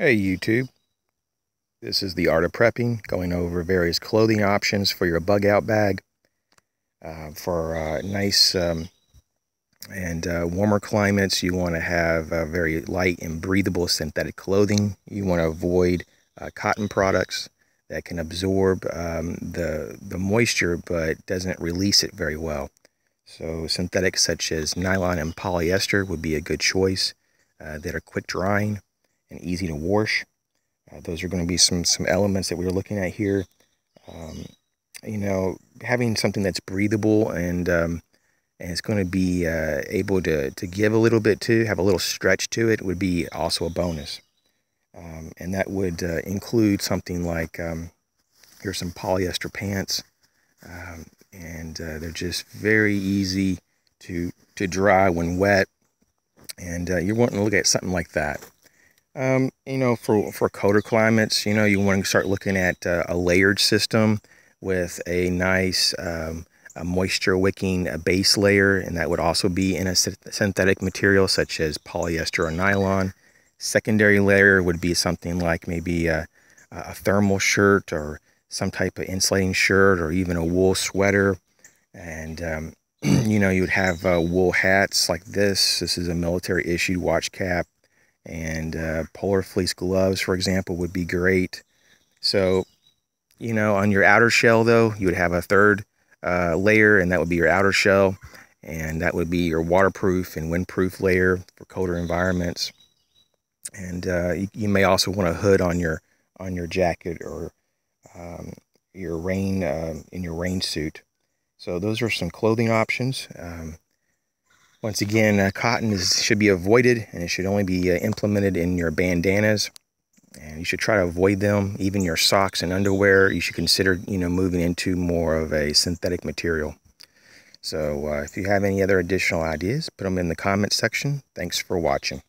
Hey YouTube, this is the art of prepping, going over various clothing options for your bug out bag. Uh, for uh, nice um, and uh, warmer climates, you want to have very light and breathable synthetic clothing. You want to avoid uh, cotton products that can absorb um, the, the moisture but doesn't release it very well. So synthetics such as nylon and polyester would be a good choice uh, that are quick drying and easy to wash. Uh, those are going to be some some elements that we are looking at here. Um, you know, having something that's breathable and um, and it's going to be uh, able to to give a little bit to have a little stretch to it would be also a bonus. Um, and that would uh, include something like um, here's some polyester pants, um, and uh, they're just very easy to to dry when wet. And uh, you're wanting to look at something like that. Um, you know, for, for colder climates, you know, you want to start looking at uh, a layered system with a nice um, a moisture wicking base layer, and that would also be in a synthetic material such as polyester or nylon. Secondary layer would be something like maybe a, a thermal shirt or some type of insulating shirt or even a wool sweater. And, um, you know, you would have uh, wool hats like this. This is a military issued watch cap and uh, polar fleece gloves, for example, would be great. So, you know, on your outer shell, though, you would have a third uh, layer, and that would be your outer shell, and that would be your waterproof and windproof layer for colder environments. And uh, you, you, may also want a hood on your on your jacket or um, your rain uh, in your rain suit. So those are some clothing options. Um, once again, uh, cotton is, should be avoided and it should only be uh, implemented in your bandanas. And you should try to avoid them, even your socks and underwear. You should consider, you know, moving into more of a synthetic material. So uh, if you have any other additional ideas, put them in the comments section. Thanks for watching.